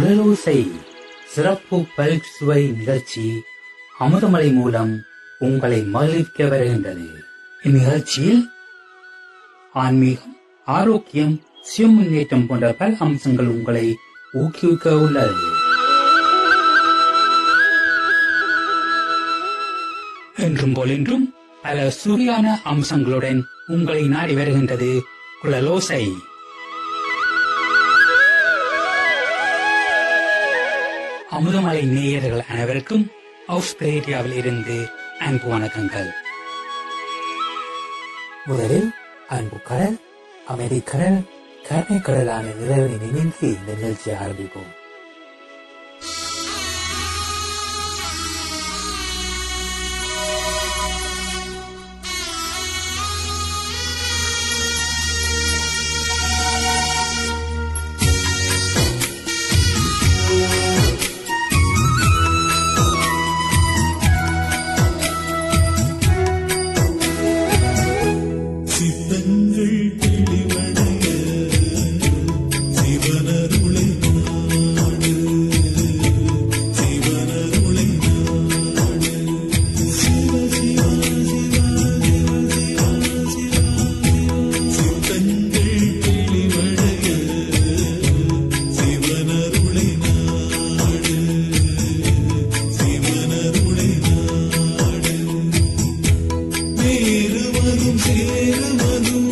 குழலோசை சிறப்பு பல்சுவை நிகழ்ச்சி அமுதமலை மூலம் உங்களை மகிழ்விக்க வருகின்றது. இந்நிகழ்ச்சியில் ஆன்மீகம் ஆரோக்கியம் சுய முன்னேற்றம் போன்ற பல அம்சங்கள் உங்களை ஊக்குவிக்க உள்ளது. என்றும் போலென்றும் பல சுவையான அம்சங்களுடன் உங்களை நாடி வருகின்றது குழலோசை. அமுதமலை நேயர்கள் அனைவருக்கும் ஆஸ்திரேலியாவில் இருந்து அன்பு வணக்கங்கள். முதலில் அன்பு கடல் அமைதி கடல் கருணை கடலான இறைவனை நினைந்து இந்த நிகழ்ச்சியை ஆரம்பிப்போம். சேருவதும் சேருவதும்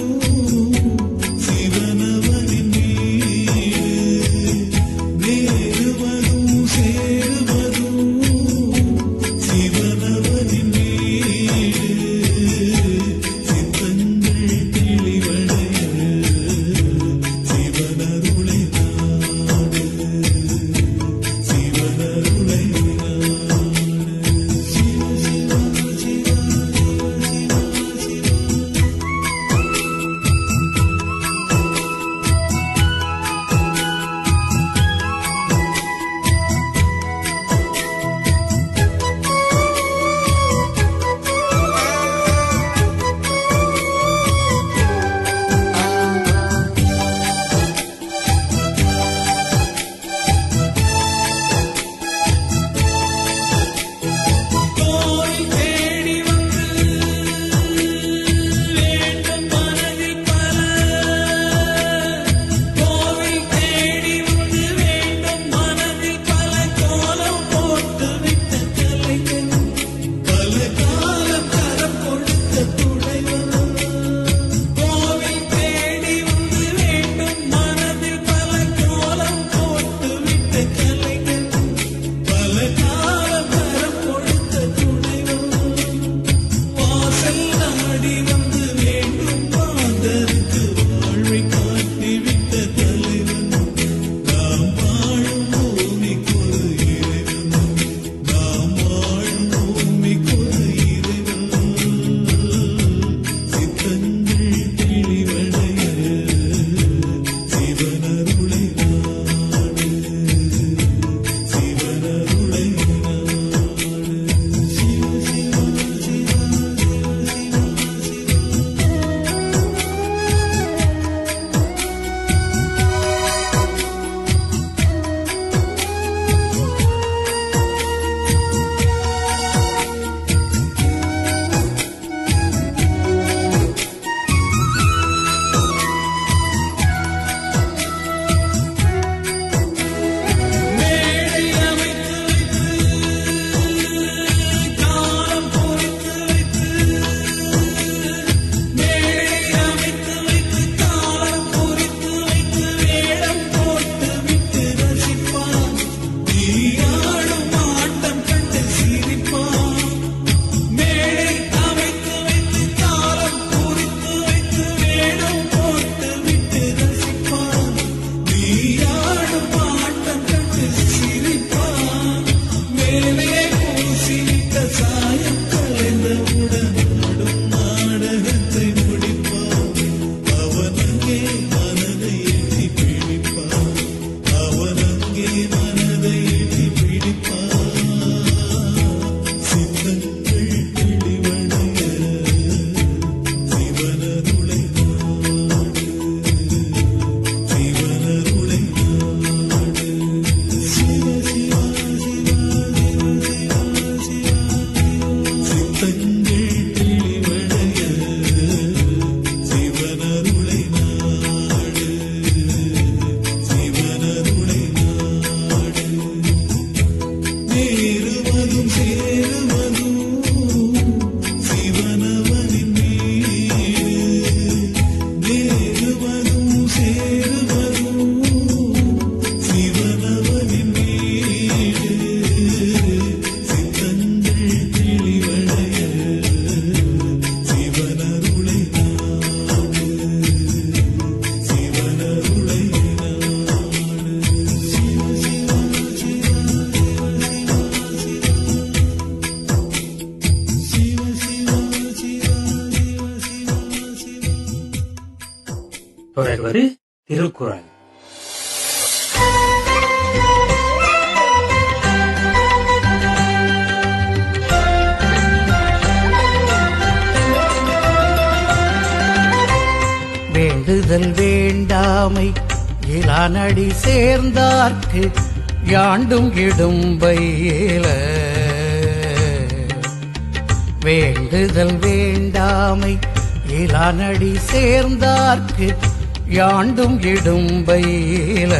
பந்தும் இடும்பையில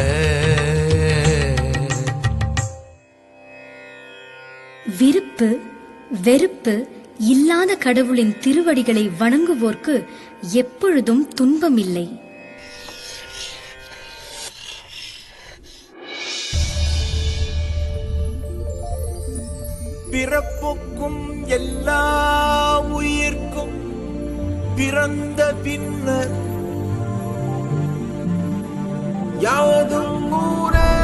விருப்பு வெறுப்பு இல்லாத கடவுளின் திருவடிகளை வணங்குவோர்க்கு எப்பொழுதும் துன்பம் இல்லை பிறப்புக்கும் எல்லா உயிர்க்கும் பிறந்த பின்னர் يعود نوره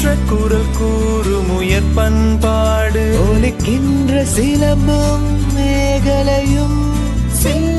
ஒலிக்கின்ற குரல் கூறும் உயர் பண்பாடு. ஒலிக்கின்ற சிலம்பும் மேகலையும் சில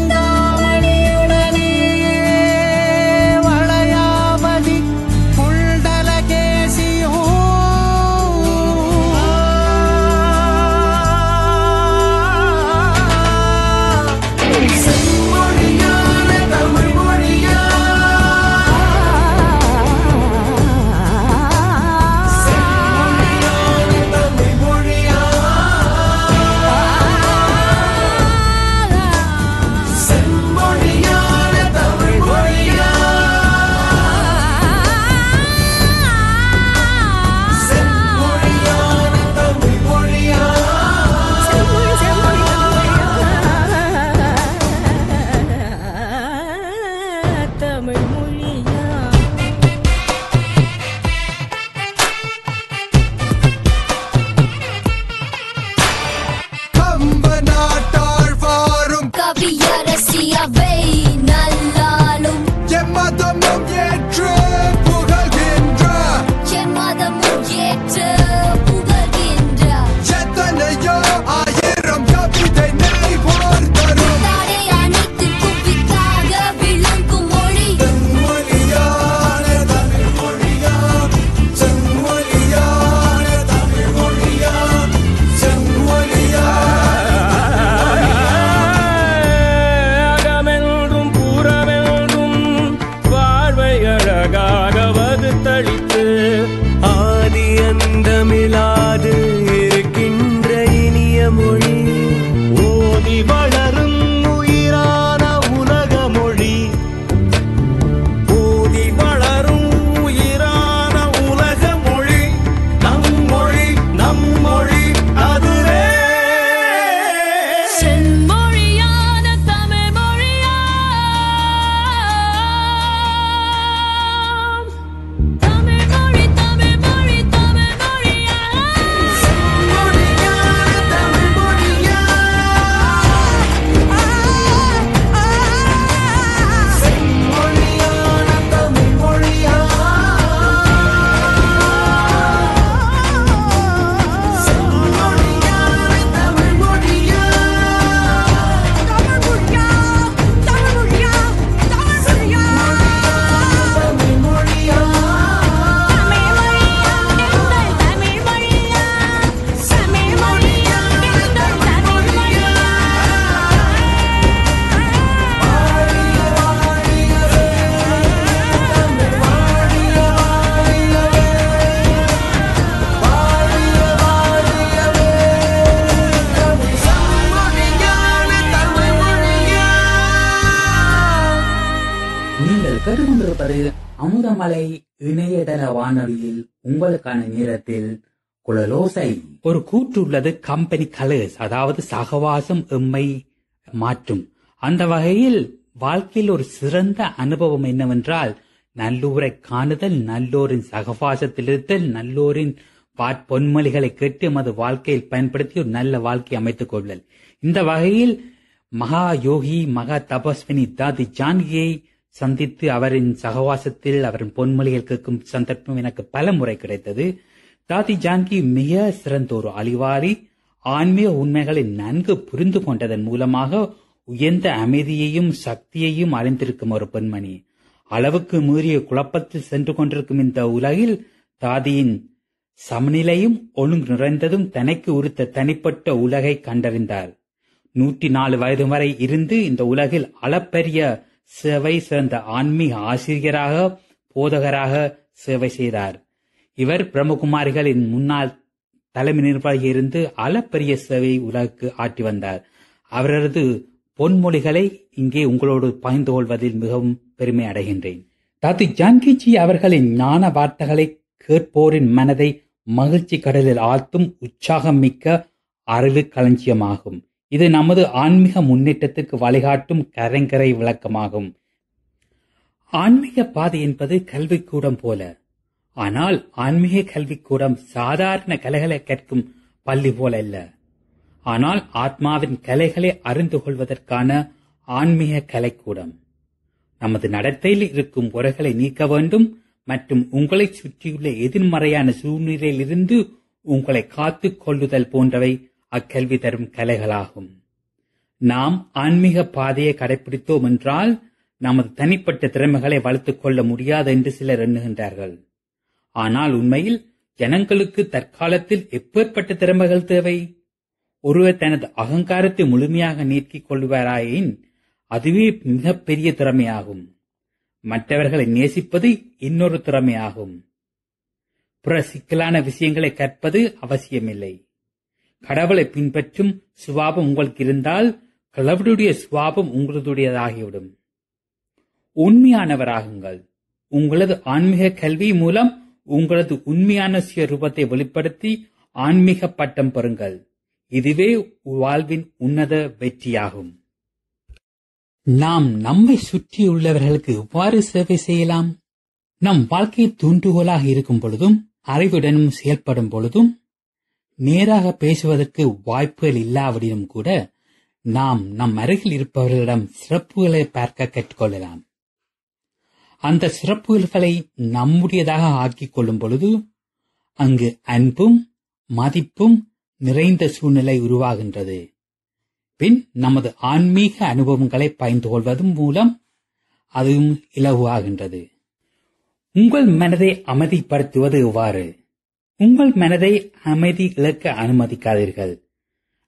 அல்லது கம்பெனி கலர்ஸ் அதாவது சகவாசம் எம்மை மாற்றும். அந்த வகையில் வாழ்க்கையில் ஒரு சிறந்த அனுபவம் என்னவென்றால் நல்லூரை காணுதல் நல்லோரின் சகவாசத்தில் இருத்தல் நல்லோரின் வாட் பொன்மொழிகளை கேட்டு எமது வாழ்க்கையில் பயன்படுத்தி ஒரு நல்ல வாழ்க்கை அமைத்துக் கொள்ளல் இந்த வகையில் மகா யோகி மகா தபஸ்வினி தாதி ஜானகியை சந்தித்து அவரின் சகவாசத்தில் அவரின் பொன்மொழிகள் கேட்கும் சந்தர்ப்பம் எனக்கு பல முறை கிடைத்தது. தாதி ஜான்கி மிக சிறந்தோர் அழிவாரி ஆன்மீக உண்மைகளை நன்கு புரிந்து கொண்டதன் மூலமாக உயர்ந்த அமைதியையும் சக்தியையும் அறிந்திருக்கும் ஒரு பெண்மணி. அளவுக்கு மீறிய குழப்பத்தில் சென்று கொண்டிருக்கும் இந்த உலகில் தாதியின் சமநிலையும் ஒழுங்கு நிறைந்ததும் தனக்கு உரித்த தனிப்பட்ட உலகை கண்டறிந்தார் நூற்றி நாலு வயது வரை இருந்து இந்த உலகில் அளப்பெரிய சேவை சிறந்த ஆன்மீக ஆசிரியராக போதகராக சேவை செய்தார். இவர் பிரம்மகுமாரிகளின் முன்னாள் தலைமை நிர்வாகி இருந்து அளப்பரிய சேவை உலகுக்கு ஆற்றி வந்தார். அவரது பொன்மொழிகளை இங்கே உங்களோடு பகிர்ந்து கொள்வதில் மிகவும் பெருமை அடைகின்றேன். தாத்து ஜான்கிஜி அவர்களின் ஞான வார்த்தைகளை கேட்போரின் மனதை மகிழ்ச்சி கடலில் ஆழ்த்தும் உற்சாகம் மிக்க அறிவு களஞ்சியமாகும். இது நமது ஆன்மீக முன்னேற்றத்துக்கு வழிகாட்டும் கரைங்கரை விளக்கமாகும். ஆன்மீக பாதை என்பது கல்விக்கூடம் போல. ஆனால் ஆன்மீக கல்விக்கூடம் சாதாரண கலைகளை கற்கும் பள்ளி போல அல்ல. ஆனால் ஆத்மாவின் கலைகளை அறிந்து கொள்வதற்கான ஆன்மீக கலைக்கூடம். நமது நடத்தையில் இருக்கும் உரைகளை நீக்க வேண்டும் மற்றும் உங்களை சுற்றியுள்ள எதிர்மறையான சூழ்நிலையிலிருந்து உங்களை காத்துக் கொள்ளுதல் போன்றவை அக்கல்வி தரும் கலைகளாகும். நாம் ஆன்மீக பாதையை கடைபிடித்தோம் என்றால் நமது தனிப்பட்ட திறமைகளை வளர்த்துக் கொள்ள முடியாது என்று சிலர் எண்ணுகின்றார்கள். ஆனால் உண்மையில் ஜனங்களுக்கு தற்காலத்தில் எப்பேற்பட்ட திறமைகள் தேவை? ஒருவர் தனது அகங்காரத்தை முழுமையாக நீக்கிக் கொள்வாராயின் அதுவே மிகப்பெரிய திறமையாகும். மற்றவர்களை நேசிப்பது இன்னொரு திறமையாகும். புற சிக்கலான விஷயங்களை கற்பது அவசியமில்லை. கடவுளை பின்பற்றும் சுவாபம் உங்களுக்கு இருந்தால் கடவுளுடைய சுவாபம் உங்களுடையதாகிவிடும். உண்மையானவராகுங்கள். உங்களது ஆன்மீக கல்வி மூலம் உங்களது உண்மையான சுயரூபத்தை வெளிப்படுத்தி ஆன்மீக பட்டம் பெறுங்கள். இதுவே வாழ்வின் உன்னத வெற்றியாகும். நாம் நம்மை சுற்றியுள்ளவர்களுக்கு எவ்வாறு சேவை செய்யலாம்? நம் வாழ்க்கை தூண்டுகோலாக இருக்கும் பொழுதும் அறிவுடனும் செயல்படும் பொழுதும் நேராக பேசுவதற்கு வாய்ப்புகள் இல்லாவிடினும் கூட நாம் நம் அருகில் இருப்பவர்களிடம் சிறப்புகளை பார்க்க கற்றுக்கொள்ளலாம். அந்த சிறப்புகளை நம்முடையதாக ஆக்கிக் கொள்ளும் பொழுது அங்கு அன்பும் மதிப்பும் நிறைந்த சூழ்நிலை உருவாகின்றது. பின் நமது ஆன்மீக அனுபவங்களை பயந்து கொள்வதன் மூலம் அதுவும் இலகுவாகின்றது. உங்கள் மனதை அமைதிப்படுத்துவது எவ்வாறு? உங்கள் மனதை அமைதி இழக்க அனுமதிக்காதீர்கள்.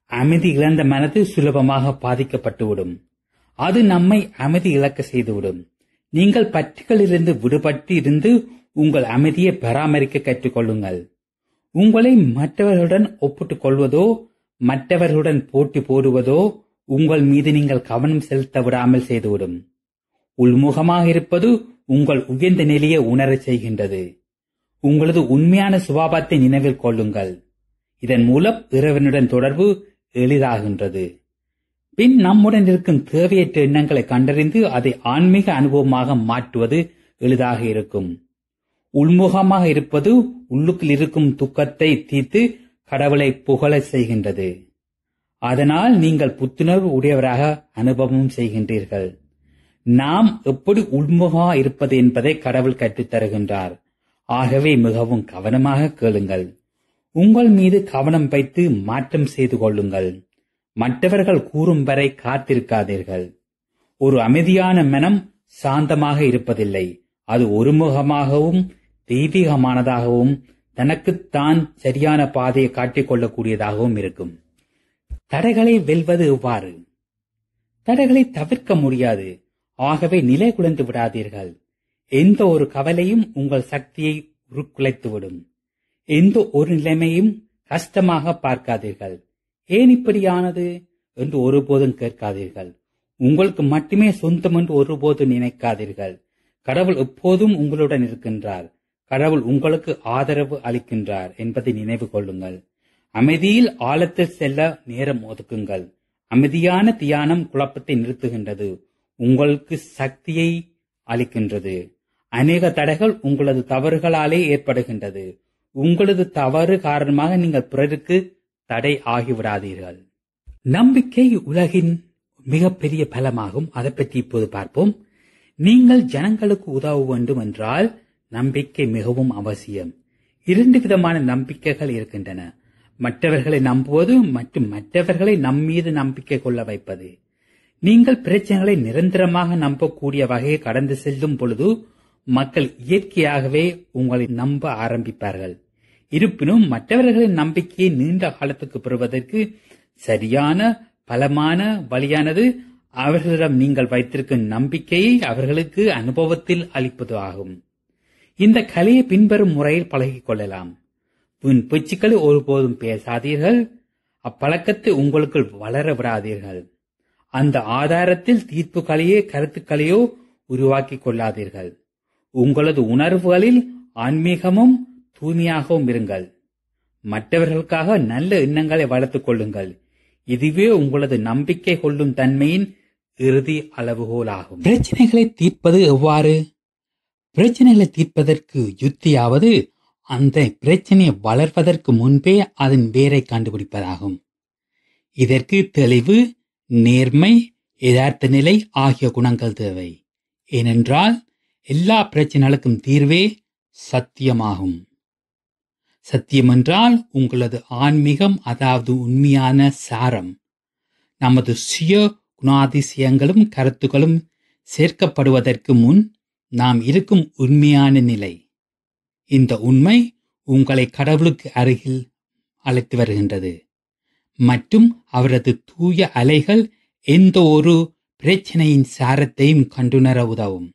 அமைதி இழந்த மனது சுலபமாக பாதிக்கப்பட்டுவிடும். அது நம்மை அமைதி இழக்க செய்துவிடும். நீங்கள் பற்றுகளிலிருந்து விடுபட்டு இருந்து உங்கள் அமைதியை பராமரிக்க கற்றுக்கொள்ளுங்கள். உங்களை மற்றவர்களுடன் ஒப்பிட்டுக் கொள்வதோ மற்றவர்களுடன் போட்டி போடுவதோ உங்கள் மீது நீங்கள் கவனம் செலுத்த விடாமல் செய்துவிடும். உள்முகமாக இருப்பது உங்கள் உயர்ந்த நிலையை உணரச் செய்கின்றது. உங்களது உண்மையான சுபாவத்தை நினைவில் கொள்ளுங்கள். இதன் மூலம் இறைவனுடன் தொடர்பு எளிதாகின்றது. பின் நம்முடன் இருக்கும் தேவையற்ற எண்ணங்களை கண்டறிந்து அதை ஆன்மீக அனுபவமாக மாற்றுவது எளிதாக இருக்கும். உள்முகமாக இருப்பது உள்ளுக்குள் இருக்கும் துக்கத்தை தீர்த்து கடவுளை புகழ செய்கின்றது. அதனால் நீங்கள் புத்துணர்வு உடையவராக அனுபவம் செய்கின்றீர்கள். நாம் எப்படி உள்முகமா இருப்பது என்பதை கடவுள் கற்றுத் தருகின்றார். ஆகவே மிகவும் கவனமாக கேளுங்கள். உங்கள் மீது கவனம் வைத்து மாற்றம் செய்து கொள்ளுங்கள். மற்றவர்கள் கூறும் வரை காத்திருக்காதீர்கள். ஒரு அமைதியான மனம் சாந்தமாக இருப்பதில்லை. அது ஒருமுகமாகவும் தெய்வீகமானதாகவும் தனக்குத்தான் சரியான பாதையை காட்டிக் கொள்ளக்கூடியதாகவும் இருக்கும். தடைகளை வெல்வது எவ்வாறு? தடைகளை தவிர்க்க முடியாது. ஆகவே நிலை குலைந்து விடாதீர்கள். எந்த ஒரு கவலையும் உங்கள் சக்தியை உருக்குலைத்துவிடும். எந்த ஒரு நிலைமையும் கஷ்டமாக பார்க்காதீர்கள். ஏன் இப்படியானது? என்று ஒருபோதும் கேட்காதீர்கள். உங்களுக்கு மட்டுமே சொந்தம் என்று ஒருபோதும் நினைக்காதீர்கள். கடவுள் எப்போதும் உங்களுடன் இருக்கின்றார். கடவுள் உங்களுக்கு ஆதரவு அளிக்கின்றார் என்பதை நினைவு கொள்ளுங்கள். அமைதியில் ஆழத்தில் செல்ல நேரம் ஒதுக்குங்கள். அமைதியான தியானம் குழப்பத்தை நிறுத்துகின்றது. உங்களுக்கு சக்தியை அளிக்கின்றது. அநேக தடைகள் உங்களது தவறுகளாலே ஏற்படுகின்றது. உங்களது தவறு காரணமாக நீங்கள் பிறருக்கு தடை ஆகிவிடாதீர்கள். நம்பிக்கை உலகின் மிகப்பெரிய பலமாகும். அதை பற்றி இப்போது பார்ப்போம். நீங்கள் ஜனங்களுக்கு உதவ வேண்டும் என்றால் நம்பிக்கை மிகவும் அவசியம். இரண்டு விதமான நம்பிக்கைகள் இருக்கின்றன. மற்றவர்களை நம்புவது மற்றும் மற்றவர்களை நம்மீது நம்பிக்கை கொள்ள வைப்பது. நீங்கள் பிரச்சனைகளை நிரந்தரமாக நம்பக்கூடிய வகையை கடந்து செல்லும் பொழுது மக்கள் இயற்கையாகவே உங்களை நம்ப ஆரம்பிப்பார்கள். இருப்பினும் மற்றவர்களின் நம்பிக்கையை நீண்ட காலத்துக்கு பெறுவதற்கு சரியான பலமான வழியானது அவர்களிடம் நீங்கள் வைத்திருக்கும் நம்பிக்கையை அவர்களுக்கு அனுபவத்தில் அளிப்பது ஆகும். இந்த கலையை பின்வரும் முறையில் பழகிக் கொள்ளலாம். உன் பேச்சுக்களை ஒருபோதும் பேசாதீர்கள். அப்பழக்கத்தை உங்களுக்குள் வளர விடாதீர்கள். அந்த ஆதாரத்தில் தீர்ப்புகளையோ கருத்துக்களையோ உருவாக்கிக் கொள்ளாதீர்கள். உங்களது உணர்வுகளில் ஆன்மீகமும் தூய்மையாகவும் இருங்கள். மற்றவர்களுக்காக நல்ல எண்ணங்களை வளர்த்துக் கொள்ளுங்கள். இதுவே உங்களது நம்பிக்கை கொள்ளும் தன்மையின் இறுதி அளவுகோலாகும். பிரச்சனைகளை தீர்ப்பது எவ்வாறு? பிரச்சனைகளை தீர்ப்பதற்கு யுத்தியாவது அந்த பிரச்சனையை வளர்வதற்கு முன்பே அதன் வேரை கண்டுபிடிப்பதாகும். இதற்கு தெளிவு நேர்மை யதார்த்த நிலை ஆகிய குணங்கள் தேவை. ஏனென்றால் எல்லா பிரச்சனைகளுக்கும் தீர்வே சத்தியமாகும். சத்தியம் என்றால் உங்களது ஆன்மீகம் அதாவது உண்மையான சாரம். நமது சுய குணாதிசயங்களும் கருத்துக்களும் சேர்க்கப்படுவதற்கு முன் நாம் இருக்கும் உண்மையான நிலை. இந்த உண்மை உங்களை கடவுளுக்கு அருகில் அழைத்து வருகின்றது. மற்றும் அவரது தூய அலைகள் எந்த ஒரு பிரச்சனையின் சாரத்தையும் கண்டுணர உதவும்.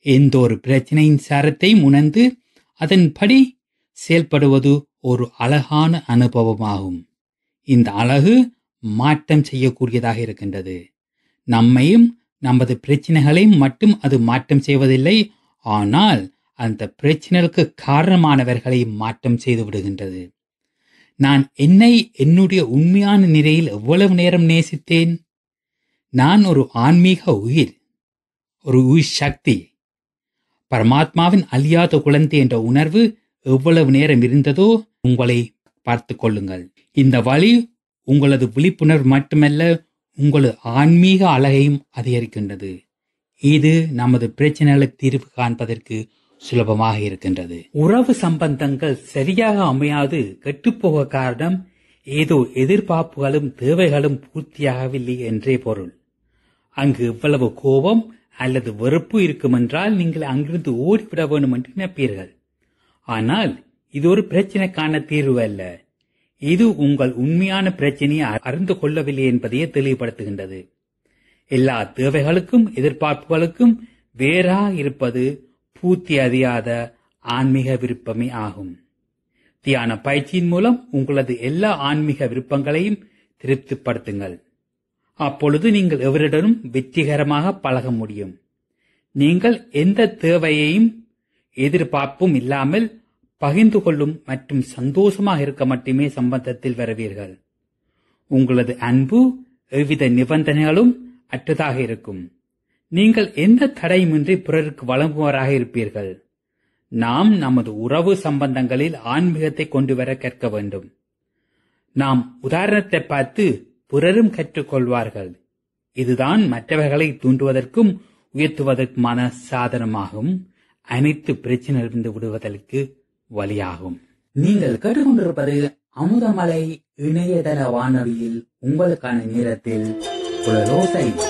எந்த ஒரு பிரச்சனையின் சாரத்தையும் உணர்ந்து அதன்படி செயல்படுவது ஒரு அழகான அனுபவமாகும். இந்த அழகு மாற்றம் செய்யக்கூடியதாக இருக்கின்றது. நம்மையும் நமது பிரச்சனைகளையும் மட்டும் அது மாற்றம் செய்வதில்லை ஆனால் அந்த பிரச்சனைகளுக்கு காரணமானவர்களை மாற்றம் செய்து விடுகின்றது. நான் என்னை என்னுடைய உண்மையான நிலையில் எவ்வளவு நேரம் நேசித்தேன்? நான் ஒரு ஆன்மீக உயிர் ஒரு உயிர் சக்தி. பரமாத்மாவின் அழியாத குழந்தை என்ற உணர்வு எவ்வளவு நேரம் இருந்ததோ உங்களை பார்த்து கொள்ளுங்கள். இந்த வழி உங்களது விழிப்புணர்வு மட்டுமல்ல உங்களது ஆன்மீக அழகையும் அதிகரிக்கின்றது. இது நமது பிரச்சனைகளுக்கு தீர்வு காண்பதற்கு சுலபமாக இருக்கின்றது. உறவு சம்பந்தங்கள் சரியாக அமையாது கெட்டுப்போக காரணம் ஏதோ எதிர்பார்ப்புகளும் தேவைகளும் பூர்த்தியாகவில்லை என்றே பொருள். அங்கு இவ்வளவு கோபம் அல்லது வெறுப்பு இருக்குமென்றால் நீங்கள் அங்கிருந்து ஓடிவிட வேண்டும் என்று நினைப்பீர்கள். ஆனால் இது ஒரு பிரச்சனைக்கான தீர்வு அல்ல இது உங்கள் உண்மையான பிரச்சனையை அறிந்து கொள்ளவில்லை என்பதையே தெளிவுபடுத்துகின்றது. எல்லா தேவைகளுக்கும் எதிர்பார்ப்புகளுக்கும் வேறா இருப்பது பூர்த்தி அறியாத ஆன்மீக விருப்பமே ஆகும். தியான பயிற்சியின் மூலம் உங்களது எல்லா ஆன்மீக விருப்பங்களையும் திருப்திப்படுத்துங்கள். அப்பொழுது நீங்கள் எவரிடனும் வெற்றிகரமாக பழக முடியும். நீங்கள் எந்த தேவையையும் எதிர்பார்ப்பும் இல்லாமல் பகிர்ந்து கொள்ளும் மற்றும் சந்தோஷமாக இருக்க மட்டுமே சம்பந்தத்தில் வருவீர்கள். உங்களது அன்பு எவ்வித நிபந்தனைகளும் அற்றதாக இருக்கும். நீங்கள் எந்த தடையுமின்றி பிறருக்கு வழங்குவராக இருப்பீர்கள். நாம் நமது உறவு சம்பந்தங்களில் ஆன்மீகத்தை கொண்டு வர கற்க வேண்டும். நாம் உதாரணத்தை பார்த்து பிறரும் கற்றுக்கொள்வார்கள். இதுதான் மற்றவர்களை தூண்டுவதற்கும் உயர்த்துவதற்குமான சாதனமாகும். அனைத்து பிரச்சனையிலிருந்து விடுவதற்கு வழியாகும். நீங்கள் கேட்டுக்கொண்டிருப்பது அமுதமலை இணையதள வானொலியில் உங்களுக்கான நேரத்தில் குழலோசை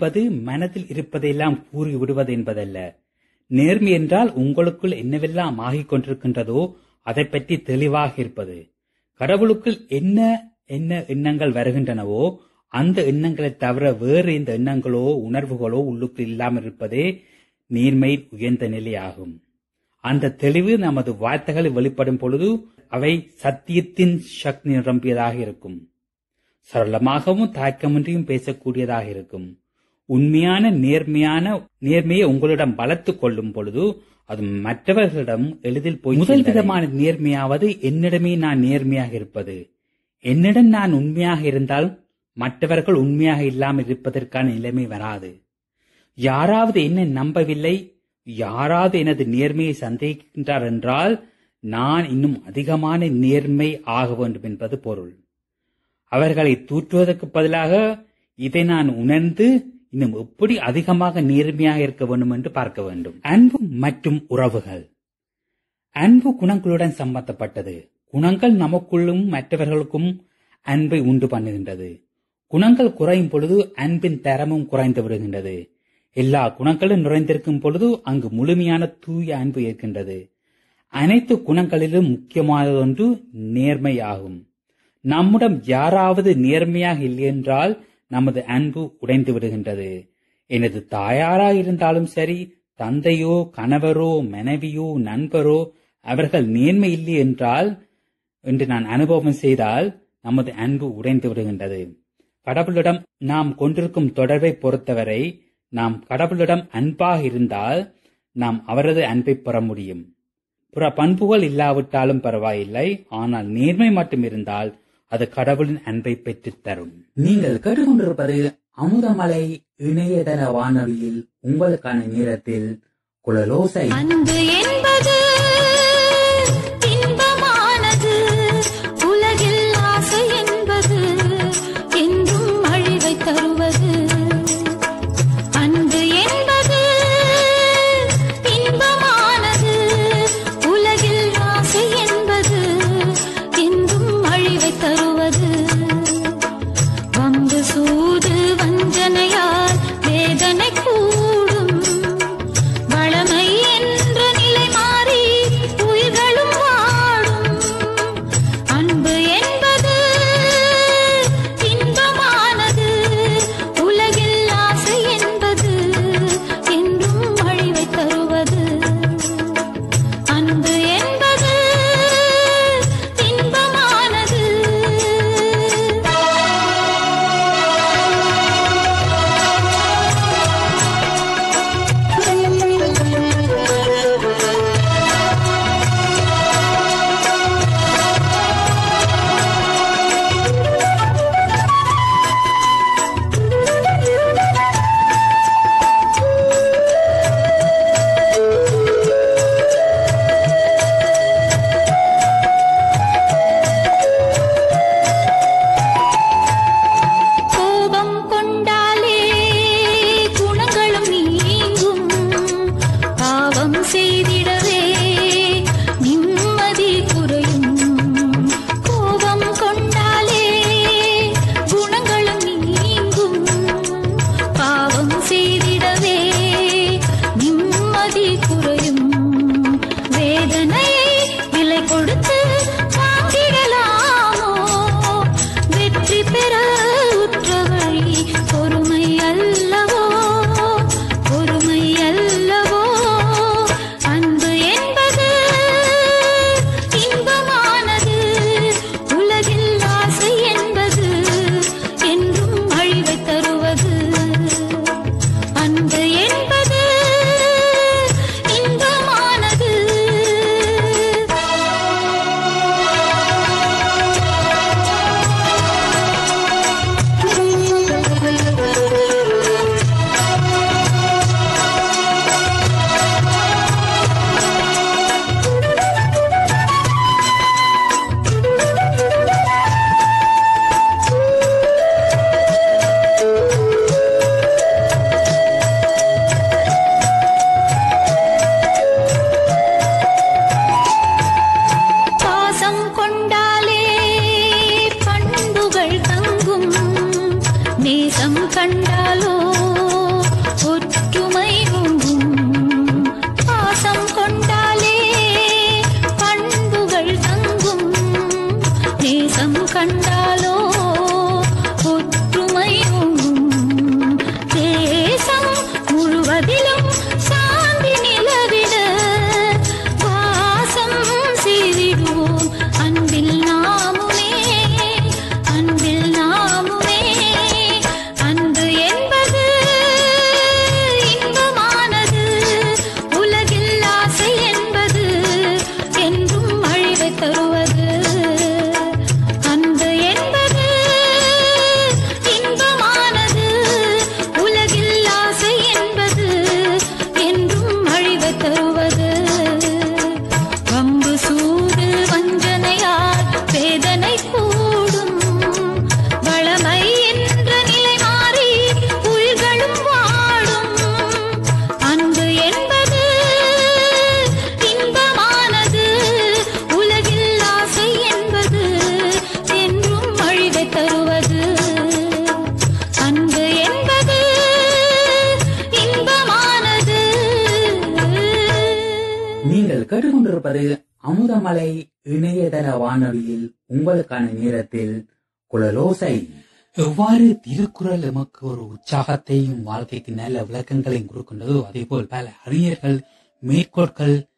என்பது மனதில் இருப்பதையெல்லாம் கூறி விடுவது என்பதல்ல. நேர்மை என்றால் உங்களுக்குள் என்னவெல்லாம் ஆகிக் கொண்டிருக்கின்றதோ அதை பற்றி தெளிவாக இருப்பது. கடவுளுக்குள் என்ன என்ன எண்ணங்கள் வருகின்றனவோ அந்த எண்ணங்களை தவிர வேறு எந்த எண்ணங்களோ உணர்வுகளோ உள்ளுக்கு இல்லாமல் இருப்பதே நீர்மை உயர்ந்த நிலையாகும். அந்த தெளிவு நமது வார்த்தைகளில் வெளிப்படும் பொழுது அவை சத்தியத்தின் சக்தி நிரம்பியதாக இருக்கும். சரளமாகவும் தாக்கமின்றியும் பேசக்கூடியதாக இருக்கும். உண்மையான நேர்மையான நேர்மையை உங்களிடம் வளர்த்துக் கொள்ளும் பொழுது அது மற்றவர்களிடம் எளிதில் போய் முதல் விதமான நேர்மையாவது என்னிடமே நான் நேர்மையாக இருப்பது. என்னிடம் நான் உண்மையாக இருந்தால் மற்றவர்கள் உண்மையாக இல்லாமல் இருப்பதற்கான நிலைமை வராது. யாராவது என்னை நம்பவில்லை யாராவது எனது நேர்மையை சந்தேகிக்கின்றார் என்றால் நான் இன்னும் அதிகமான நேர்மை ஆக வேண்டும் என்பது பொருள். அவர்களை தூற்றுவதற்கு பதிலாக இதை நான் உணர்ந்து இன்னும் எப்படி அதிகமாக நேர்மையாக இருக்க வேண்டும் என்று பார்க்க வேண்டும். அன்பு மற்றும் உறவுகள். அன்பு குணங்களுடன் சம்பந்தப்பட்டது. குணங்கள் நமக்குள்ளும் மற்றவர்களுக்கும் அன்பை உண்டு பண்ணுகின்றது. குணங்கள் குறையும் பொழுது அன்பின் தரமும் குறைந்து விடுகின்றது. எல்லா குணங்களும் நிறைந்திருக்கும் பொழுது அங்கு முழுமையான தூய அன்பு இருக்கின்றது. அனைத்து குணங்களிலும் முக்கியமானது ஒன்று நேர்மையாகும். நம்முடன் யாராவது நேர்மையாக இல்லையென்றால் நமது அன்பு உடைந்து விடுகின்றது. எனது தாயாராக இருந்தாலும் சரி தந்தையோ கணவரோ மனைவியோ நண்பரோ அவர்கள் நேர்மை இல்லை என்றால் என்று நான் அனுபவம் செய்தால் நமது அன்பு உடைந்து விடுகின்றது. கடவுளிடம் நாம் கொண்டிருக்கும் தொடர்பை பொறுத்தவரை நாம் கடவுளிடம் அன்பாக இருந்தால் நாம் அவரது அன்பை பெற முடியும். பிற பண்புகள் இல்லாவிட்டாலும் பரவாயில்லை ஆனால் நேர்மை மட்டும் இருந்தால் அது கடவுளின் அன்பை பெற்றுத் தரும். நீங்கள் கேட்டுக்கொண்டிருப்பது அமுதமலை இணையதள வானொலியில் உங்களுக்கான நேரத்தில் குழலோசை அன்பு என்பது கேட்டுக்கொண்டிருப்பது அமுதமலை இணையதள வானொலியில் உங்களுக்கான நேரத்தில் குழலோசை. எவ்வாறு திருக்குறள் எமக்கு ஒரு உற்சாகத்தையும் வாழ்க்கைக்கு நல்ல விளக்கங்களையும் கொடுக்கின்றதோ அதே போல் பல அறிஞர்கள் மேற்கோள்கள்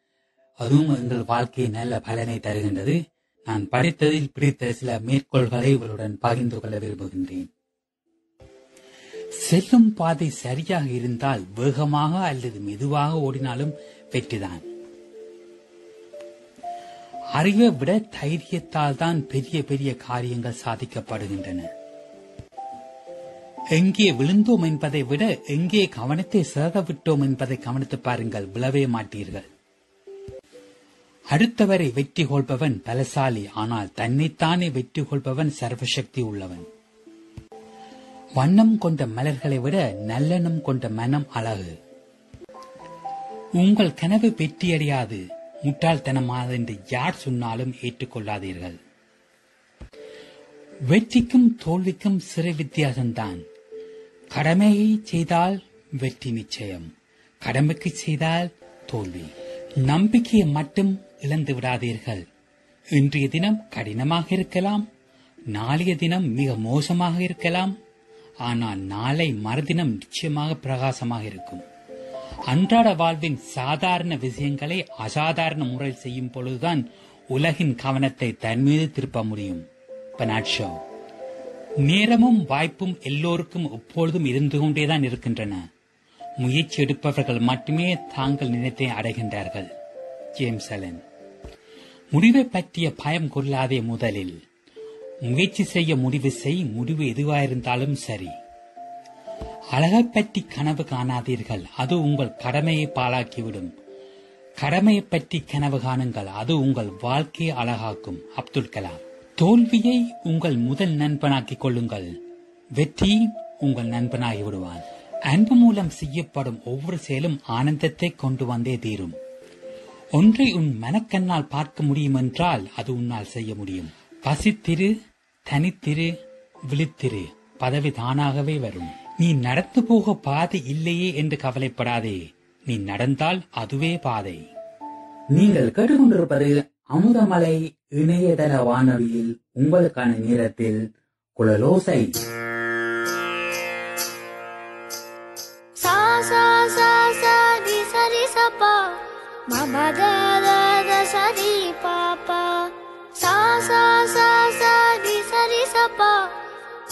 அதுவும் எங்கள் வாழ்க்கை நல்ல பலனை தருகின்றது. நான் படித்ததில் பிடித்த சில மேற்கோள்களை உங்களுடன் பகிர்ந்து கொள்ள விரும்புகின்றேன். செல்லும் பாதை சரியாக இருந்தால் வேகமாக அல்லது மெதுவாக ஓடினாலும் வெற்றிதான். அறிவை விட தைரியத்தால் தான் பெரிய பெரிய காரியங்கள் சாதிக்கப்படுகின்றன. எங்கே விழுந்தோம் என்பதை விட எங்கே கவனத்தை சேத விட்டோம் என்பதை கவனித்து பாருங்கள். விழவே மாட்டீர்கள். அடுத்தவரை வெற்றி கொள்பவன் பலசாலி ஆனால் தன்னைத்தானே வெற்றி கொள்பவன் சர்வசக்தி உள்ளவன். வண்ணம் கொண்ட மலர்களை விட நல்லெண்ணம் கொண்ட மனம் அழகு. உங்கள் கனவு வெற்றியடையாது. முட்டாள்தனமானது என்று யார் சொன்னாலும் ஏற்றுக்கொள்ளாதீர்கள். வெற்றிக்கும் தோல்விக்கும் சிறு வித்தியாசம்தான். கடமையை செய்தால் வெற்றி நிச்சயம். கடமைக்கு செய்தால் தோல்வி. நம்பிக்கையை மட்டும் இழந்து விடாதீர்கள். இன்றைய தினம் கடினமாக இருக்கலாம். நாளைய தினம் மிக மோசமாக இருக்கலாம். ஆனால் நாளை மறுதினம் நிச்சயமாக பிரகாசமாக இருக்கும். அன்றாட வாழ்வின் சாதாரண விஷயங்களை அசாதாரண முறையில் செய்யும் பொழுதுதான் உலகின் கவனத்தை தன் மீது திருப்ப முடியும். பனாட் நேரமும் வாய்ப்பும் எல்லோருக்கும் எப்பொழுதும் இருந்து கொண்டேதான் இருக்கின்றன. முயற்சி எடுப்பவர்கள் மட்டுமே தாங்கள் நினைத்தை அடைகின்றார்கள். ஜேம்ஸ் அலன் முடிவை பற்றிய பயம் கொள்ளாதே முதலில். முயற்சி செய்ய முடிவு செய் முடிவு எதுவாயிருந்தாலும் சரி. அழகை பற்றி கனவு காணாதீர்கள். அது உங்கள் கடமையை பாழாக்கிவிடும். கடமையை பற்றி கனவு காணுங்கள். அது உங்கள் வாழ்க்கையை அழகாக்கும். அப்துல் கலாம். தோல்வியை உங்கள் முதல் நண்பனாக்கிக் கொள்ளுங்கள். வெற்றி உங்கள் நண்பனாகி விடுவான். அன்பு மூலம் செய்யப்படும் ஒவ்வொரு செயலும் ஆனந்தத்தை கொண்டு வந்தே தீரும். ஒன்றை உன் மனக்கண்ணால் பார்க்க முடியும் என்றால் அது உன்னால் செய்ய முடியும். பசித்திரு தனித்திரு விழித்திரு. பதவி தானாகவே வரும். நீ நடந்து போக பாதை இல்லையே என்று கவலைப்படாதே. நீ நடந்தால் அதுவே பாதை. நீங்கள் கேட்டுக்கொண்டிருப்பது அமுதமலை இணையதள வானொலியில் உங்களுக்கான நேரத்தில் குழலோசை. சா சா சா சா தி சரி பாப்பா சா சா சா சரி சப்பா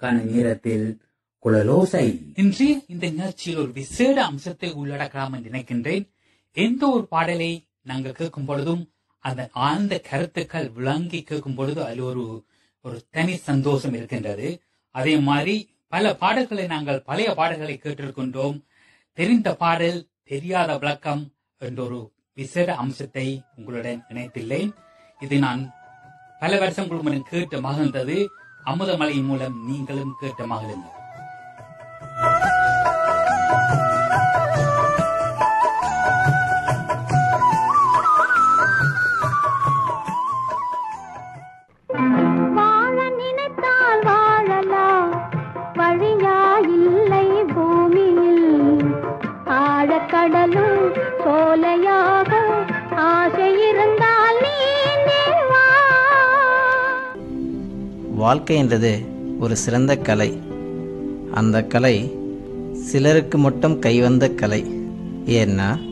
உங்களுக்கான நேரத்தில் குழலோசை. இன்று இந்த நிகழ்ச்சியில் ஒரு விசேட அம்சத்தை உள்ளடக்கலாம் என்று நினைக்கின்றேன். எந்த ஒரு பாடலை நாங்கள் கேட்கும் பொழுதும் அந்த ஆழ்ந்த கருத்துக்கள் விளங்கி கேட்கும் பொழுது அதில் ஒரு ஒரு தனி சந்தோஷம் இருக்கின்றது. அதே மாதிரி பல பாடல்களை நாங்கள் பழைய பாடல்களை கேட்டிருக்கின்றோம். தெரிந்த பாடல் தெரியாத விளக்கம் என்ற ஒரு விசேட அம்சத்தை உங்களுடன் இணைத்துள்ளேன். இது நான் பல வருஷங்களுக்கு முன் கேட்டு மகிழ்ந்தது. அமுதமலை மூலம் நீங்களும் கேட்ட மகிழுங்கள் வாழ்க்கைன்றது ஒரு சிறந்த கலை. அந்த கலை சிலருக்கு மட்டும் கைவந்த கலை. ஏன்னா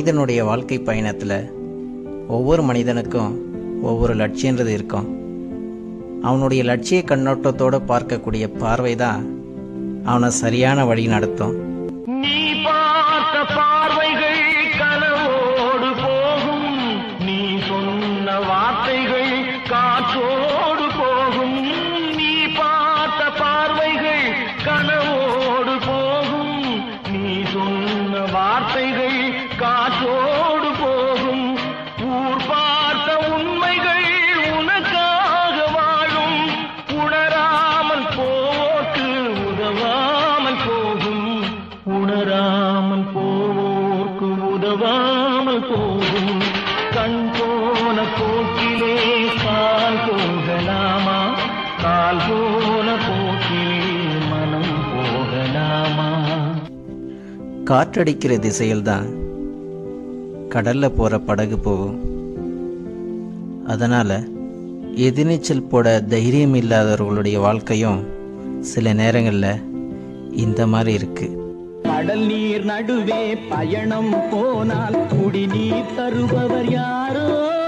மனிதனுடைய வாழ்க்கை பயணத்தில் ஒவ்வொரு மனிதனுக்கும் ஒவ்வொரு லட்சியன்றது இருக்கும். அவனுடைய லட்சிய கண்ணோட்டத்தோடு பார்க்கக்கூடிய பார்வை தான் அவனை சரியான வழி நடத்தும். காற்றடிக்கிற திசையில் தான் கடல்ல போற படகு போகும். அதனால எதிர்நீச்சல் போட தைரியம் இல்லாதவர்களுடைய வாழ்க்கையும் சில நேரங்களில் இந்த மாதிரி இருக்கு. கடல் நீர் நடுவே பயணம் போனால் குடிநீர் தருபவர் யாரோ?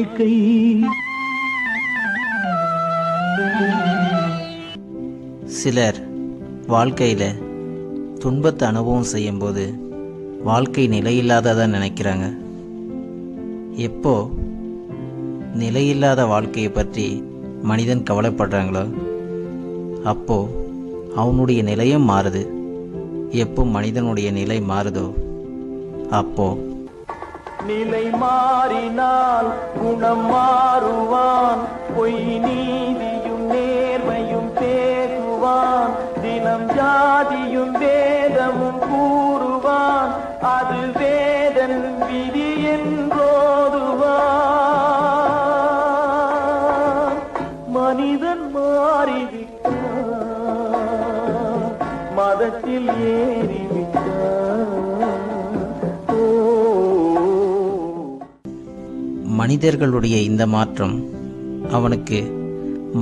வாழ்க்கை. சிலர் வாழ்க்கையில் துன்பத்தை அனுபவம் செய்யும்போது வாழ்க்கை நிலையில்லாததான் நினைக்கிறாங்க. எப்போ நிலையில்லாத வாழ்க்கையை பற்றி மனிதன் கவலைப்படுறாங்களோ அப்போ அவனுடைய நிலையும் மாறுது. எப்போ மனிதனுடைய நிலை மாறுதோ அப்போது நிலை மாறினால் குணம் மாறுவான். பொய் நீதியும் நேர்மையும் பேசுவான். தினம் ஜாதியும் வேதமும் கூறுவான். அது வேதன் விதி என்றோதுவான். மனிதன் மாறிவிட்டான். மதத்தில் ஏறி மனிதர்களுடைய இந்த மாற்றம் அவனுக்கு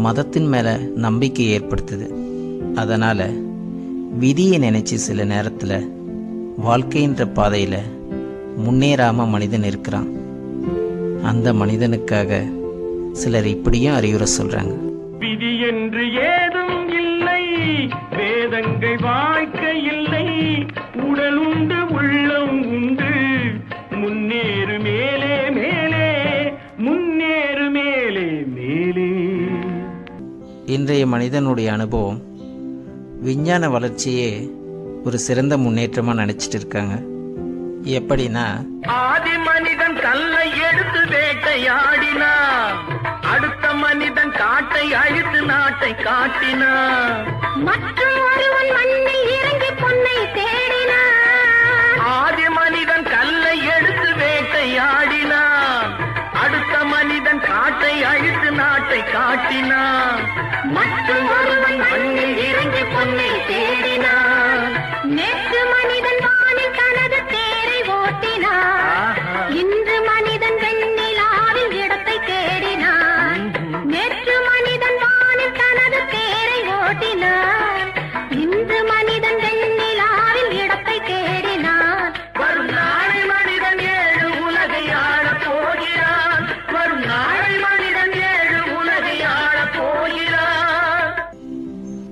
மதத்தின் மேலே நம்பிக்கை ஏற்படுத்துது. அதனால் விதியை நினைச்சு சில நேரத்தில் வாழ்க்கைன்ற பாதையில் முன்னேறாமல் மனிதன் இருக்கிறான். அந்த மனிதனுக்காக சிலர் இப்படியும் அறிவுரை சொல்கிறாங்க விதி என்று ஏதும் இல்லை. வேதங்கள் வாழ்க்கை இன்றைய மனிதனுடைய அனுபவம் விஞ்ஞான வளர்ச்சியே ஒரு சிறந்த முன்னேற்றமாக நினச்சிட்டு இருக்காங்க. எப்படின்னா ஆதி மனிதன் கல்லை எடுத்து வேட்டையாடினான் அடுத்த மனிதன் காட்டை அழித்து நாட்டை காட்டினான் மற்றும் ஒருவன் மண்ணில் இறங்கி பொன்னை தேடினான் ஆதி மனிதன் அழித்து நாட்டை காட்டினான். மற்றும் ஒருவன் மண்ணில் இறங்கி பொன்னை தேடினான். நேற்று மனிதன்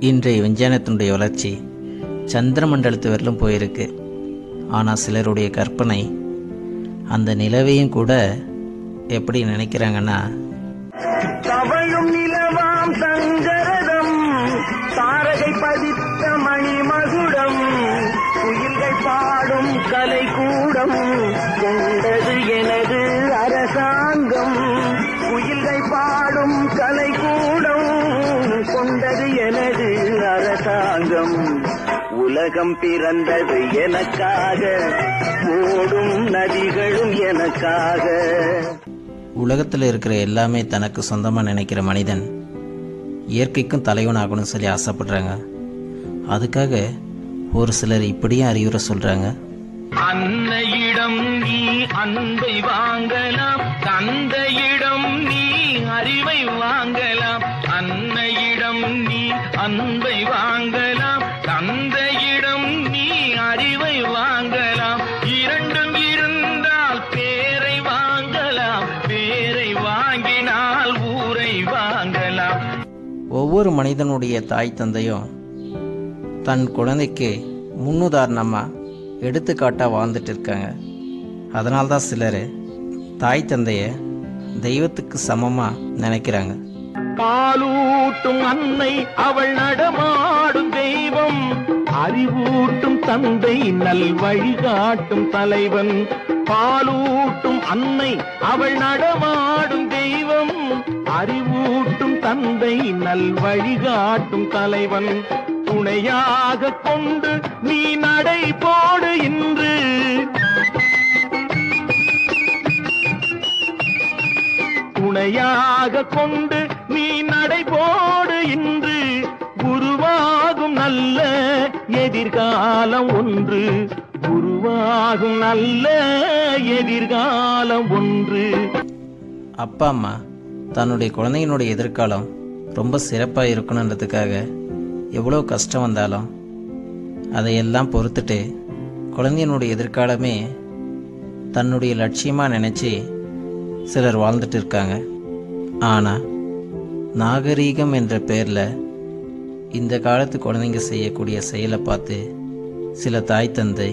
இன்றைய விஞ்ஞானத்தினுடைய வளர்ச்சி சந்திர மண்டலத்து வரலும் போயிருக்கு. ஆனால் சிலருடைய கற்பனை அந்த நிலவையும் கூட எப்படி நினைக்கிறாங்கன்னா அரசாங்கம் உலகம் பிறந்தது எனக்காக ஓடும் நதிகளும் எனக்காக. உலகத்தில் இருக்கிற எல்லாமே தனக்கு சொந்தமாக நினைக்கிற மனிதன் இயற்கைக்கும் தலைவனாகணும்னு சொல்லி ஆசைப்படுறாங்க. அதுக்காக ஒரு சிலர் இப்படியும் அறிவுரை சொல்கிறாங்க அன்னையிடம் நீ அன்பை வாங்கலாம் தந்தையிடம் ஒவ்வொரு மனிதனுடைய தாய் தந்தையும் தன் குழந்தைக்கு முன்னுதாரணமாக எடுத்துக்காட்டாக வாழ்ந்துட்டு இருக்காங்க. அதனால்தான் சிலர் தாய் தந்தையை தெய்வத்துக்கு சமமாக நினைக்கிறாங்க. பாலூட்டும் அன்னை அவள் நடமாடும் தெய்வம். அறிவூட்டும் தந்தை நல் வழிகாட்டும் தலைவன். பாலூட்டும் அன்னை அவள் நடமாடும் தெய்வம். அறிவூட்டும் தந்தை நல் வழிகாட்டும் தலைவன். துணையாக கொண்டு நீ நடை போடு இன்று. துணையாக கொண்டு நீ நடைபோடு இன்று உருவாகும் நல்ல எதிர்காலம் ஒன்று. உருவாகும் நல்ல எதிர்காலம் ஒன்று. அப்பா அம்மா தன்னுடைய குழந்தையினுடைய எதிர்காலம் ரொம்ப சிறப்பாக இருக்கணுன்றதுக்காக எவ்வளோ கஷ்டம் வந்தாலும் அதையெல்லாம் பொறுத்துட்டு குழந்தையினுடைய எதிர்காலமே தன்னுடைய லட்சியமாக நினச்சி சிலர் வாழ்ந்துட்டு இருக்காங்க. ஆனால் நாகரீகம் என்ற பேரில் இந்த காலத்து குழந்தைங்க செய்யக்கூடிய செயலை பார்த்து சில தாய் தந்தை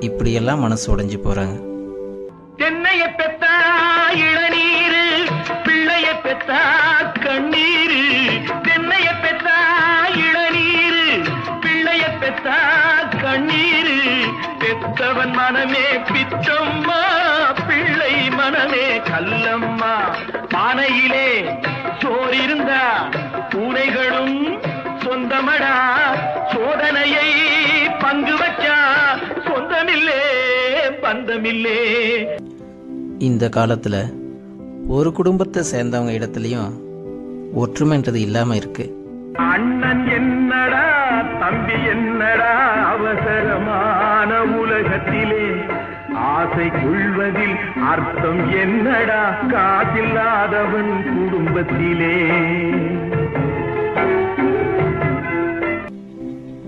இப்படியெல்லாம் மனசு உடைஞ்சு போகிறாங்க தென்னைய பெத்தா இளநீர் பிள்ளைய பெத்தா கண்ணீர். தென்னைய பெத்தா இளநீரு பிள்ளைய பெத்தா கண்ணீரு. பெத்தவன் மனமே பித்தம்மா பிள்ளை மனமே கல்லம்மா. பானையிலே சோறு இருந்தா பூனைகளும் சொந்தமடா சோதனையை பங்கு வச்சா சொந்தமில்லே பந்தமில்லே. இந்த காலத்தில் ஒரு குடும்பத்தை சேர்ந்தவங்க இடத்துலையும் ஒற்றுமைன்றது இல்லாமல் இருக்குது அண்ணன் என்னடா தம்பி என்னடா அவசரமான உலகத்திலே ஆசை கொள்வதில் அர்த்தம் என்னடா? காசில்லாதவன் குடும்பத்திலே.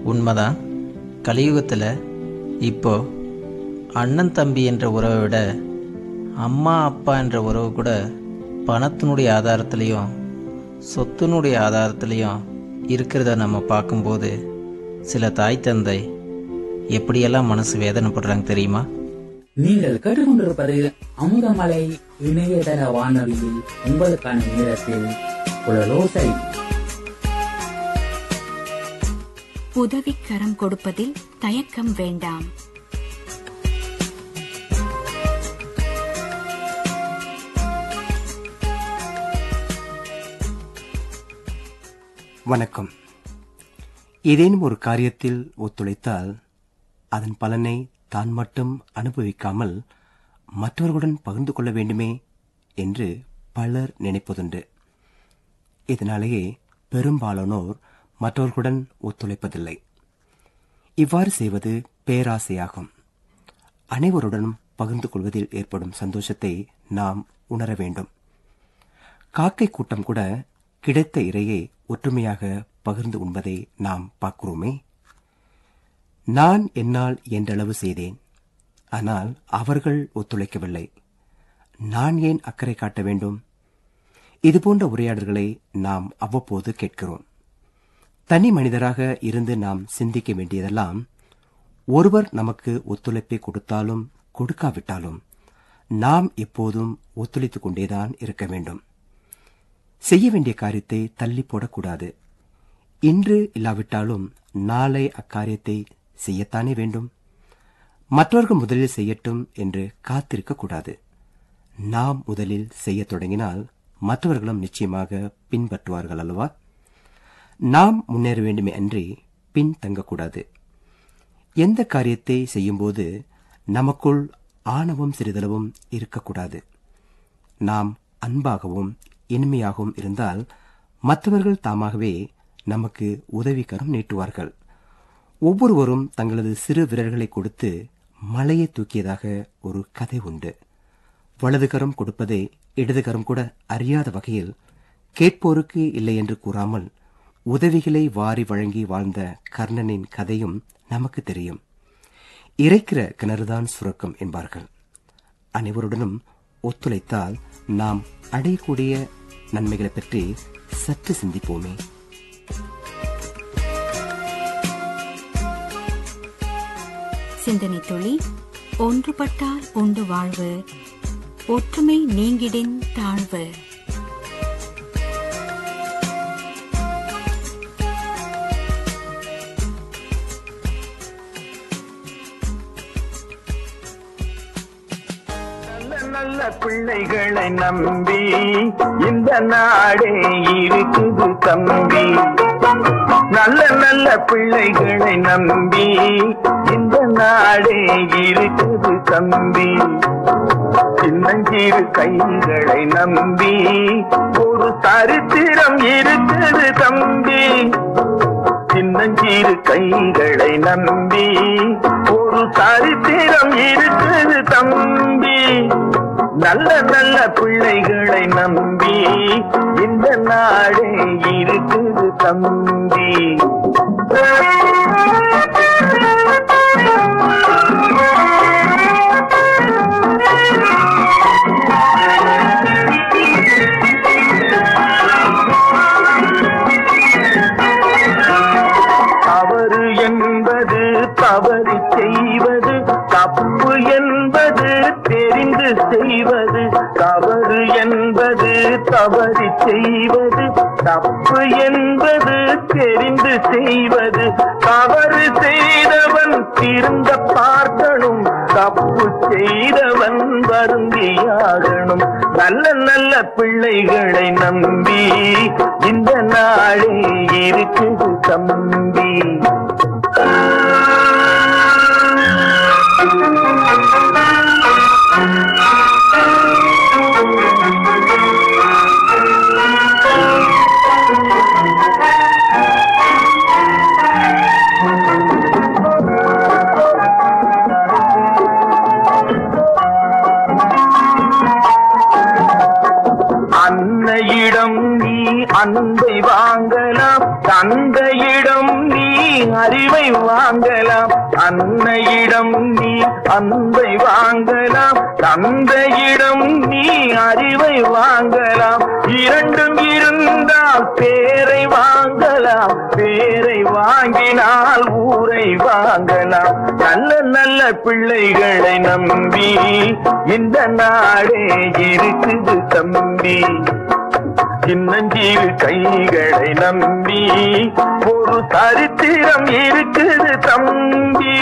உண்மைதான் கலியுகத்தில் இப்போ அண்ணன் தம்பி என்ற உறவை விட அம்மா அப்பா என்ற உறவு கூட பணத்தினுடைய ஆதாரத்திலையும் சொத்தினுடைய ஆதாரத்திலையும் இருக்கிறத நம்ம பார்க்கும்போது சில தாய் தந்தை எப்படியெல்லாம் மனசு வேதனைப்படுறாங்க தெரியுமா? நீங்கள் கேட்டுக்கொண்டிருப்பது அமுதமலை இணையதள வானொலியில் உங்களுக்கான நேரத்தில் குழலோசை. உதவிக்கரம் கொடுப்பதில் தயக்கம் வேண்டாம். வணக்கம். ஏதேனும் ஒரு காரியத்தில் ஒத்துழைத்தால் அதன் பலனை தான் மட்டும் அனுபவிக்காமல் மற்றவர்களுடன் பகிர்ந்து கொள்ள வேண்டுமே என்று பலர் நினைப்பதுண்டு. இதனாலேயே பெரும்பாலானோர் மற்றவர்களுடன் ஒத்துழைப்பதில்லை. இவ்வாறு செய்வது பேராசையாகும். அனைவருடனும் பகிர்ந்து கொள்வதில் ஏற்படும் சந்தோஷத்தை நாம் உணர வேண்டும். காக்கை கூட்டம் கூட கிடைத்த இரையை ஒற்றுமையாக பகிர்ந்து உண்பதை நாம் பார்க்கிறோமே? நான் என்னால் என்றளவு செய்தேன். ஆனால் அவர்கள் ஒத்துழைக்கவில்லை. நான் ஏன் அக்கறை காட்ட வேண்டும்? இதுபோன்ற உரையாடல்களை நாம் அவ்வப்போது கேட்கிறோம். தனி மனிதராக இருந்து நாம் சிந்திக்க வேண்டியதெல்லாம் ஒருவர் நமக்கு ஒத்துழைப்பை கொடுத்தாலும் கொடுக்காவிட்டாலும் நாம் எப்போதும் ஒத்துழைத்துக் கொண்டேதான் இருக்க வேண்டும். செய்ய வேண்டிய காரியத்தை தள்ளி போடக்கூடாது. இன்று இல்லாவிட்டாலும் நாளை அக்காரியத்தை செய்யத்தானே வேண்டும்? மற்றவர்கள் முதலில் செய்யட்டும் என்று காத்திருக்கக்கூடாது நாம் முதலில் செய்யத் தொடங்கினால் மற்றவர்களும் நிச்சயமாக பின்பற்றுவார்கள் அல்லவா? நாம் முன்னேற வேண்டுமே அன்றி பின் தங்கக்கூடாது எந்த காரியத்தை செய்யும்போது நமக்குள் ஆணவம் சிறிதளவும் இருக்கக்கூடாது நாம் அன்பாகவும் இனிமையாகவும் இருந்தால் மற்றவர்கள் தாமாகவே நமக்கு உதவிக்கரம் நீட்டுவார்கள். ஒவ்வொருவரும் தங்களது சிறு விரல்களை கொடுத்து மலையை தூக்கியதாக ஒரு கதை உண்டு. வலது கரம் கொடுப்பதை இடதுகரம் கூட அறியாத வகையில் கேட்போருக்கு இல்லை என்று கூறாமல் உதவிகளை வாரி வழங்கி வாழ்ந்த கர்ணனின் கதையும் நமக்கு தெரியும். இறைக்கிற கிணறுதான் சுரக்கம் என்பார்கள். அனைவருடனும் ஒத்துழைத்தால் நாம் அடையக்கூடிய நன்மைகளை பற்றி சற்று சிந்திப்போமே. சிந்தனை தொழில் ஒன்றுபட்டால் உண்டு வாழ்வு ஒற்றுமை நீங்கிடின் தாழ்வு. நல்ல நல்ல பிள்ளைகளை நம்பி இந்த நாடே இருக்குது தம்பி. நல்ல நல்ல பிள்ளைகளை நம்பி இந்த நாடே இருக்குது தம்பி. சின்னஞ்சிறு கைகளை நம்பி. ஒரு சரித்திரம் இருக்குது தம்பி. சின்னஞ்சிறு கைகளை நம்பி. ஒரு சரித்திரம் இருக்குது தம்பி. நல்ல நல்ல பிள்ளைகளை நம்பி. இந்த நாடே இருக்குது தம்பி. தவறி செய்வது தப்பு என்பது தெரிந்து செய்வது. தவறு செய்தவன் திருந்த பார்க்கணும் தப்பு செய்தவன் வருந்தியாகணும். நல்ல நல்ல பிள்ளைகளை நம்பி இந்த நாளே இருக்குது தம்பி. அறிவை வாங்கலாம். அன்னையிடம் நீ அன்பை வாங்கலாம். தந்தையிடம் நீ அறிவை வாங்கலாம். இரண்டும் இருந்தால் பேரை வாங்கலாம். பேரை வாங்கினால் ஊரை வாங்கலாம். நல்ல நல்ல பிள்ளைகளை நம்பி இந்த நாடே இருக்குது தம்பி. சின்னஞ்சிறு கைகளை நம்பி ஒரு சரித்திரம் இருக்குது தம்பி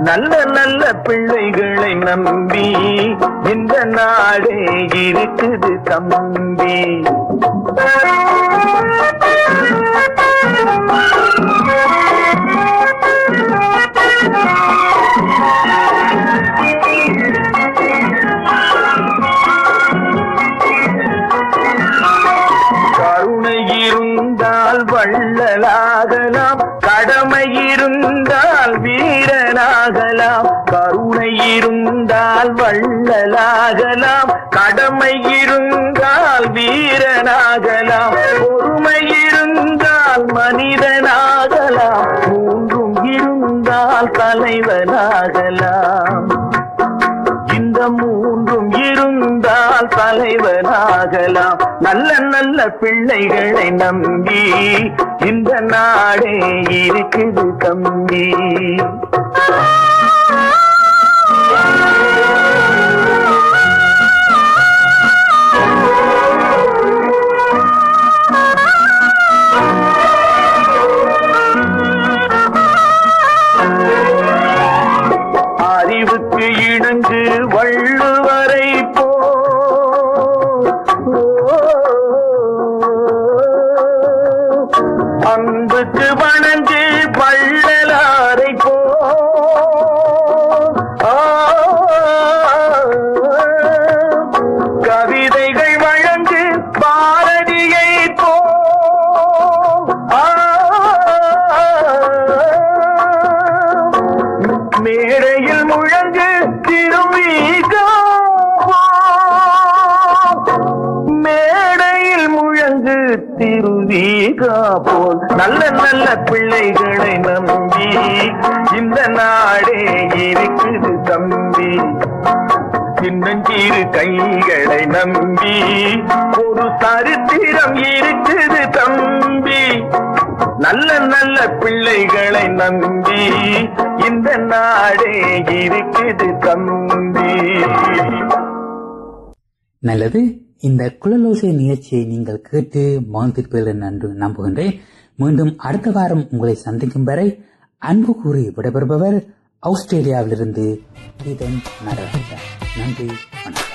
நல்ல நல்ல பிள்ளைகளை நம்பி இந்த நாடே இருக்குது தம்பி Thank you. வள்ளலாகலாம் கருணை இருந்தால் வள்ளலாகலாம். கடமை இருந்தால் வீரனாகலாம். பொறுமை இருந்தால் மனிதனாகலாம். மூன்றும் இருந்தால் தலைவனாகலாம். இந்த மூன்றும் இருந்தால் தலைவனாகலாம். நல்ல நல்ல பிள்ளைகளை நம்பி இந்த நாடே இருக்குது தம்பி. Thank. கைகளை நம்பி ஒரு சரித்திரம் இருக்குது தம்பி. நல்ல நல்ல பிள்ளைகளை நம்பி இந்த நாடே இருக்குது தம்பி. நல்லது இந்த குழலோசை நிகழ்ச்சியை நீங்கள் கேட்டு மகிழ்ந்திருப்பீர்கள் என்று நம்புகின்றேன். மீண்டும் அடுத்த வாரம் உங்களை சந்திக்கும் வரை அன்பு கூறி விடைபெறுபவர் ஆஸ்திரேலியாவிலிருந்து கீதன் நடராஜா நன்றி வணக்கம்.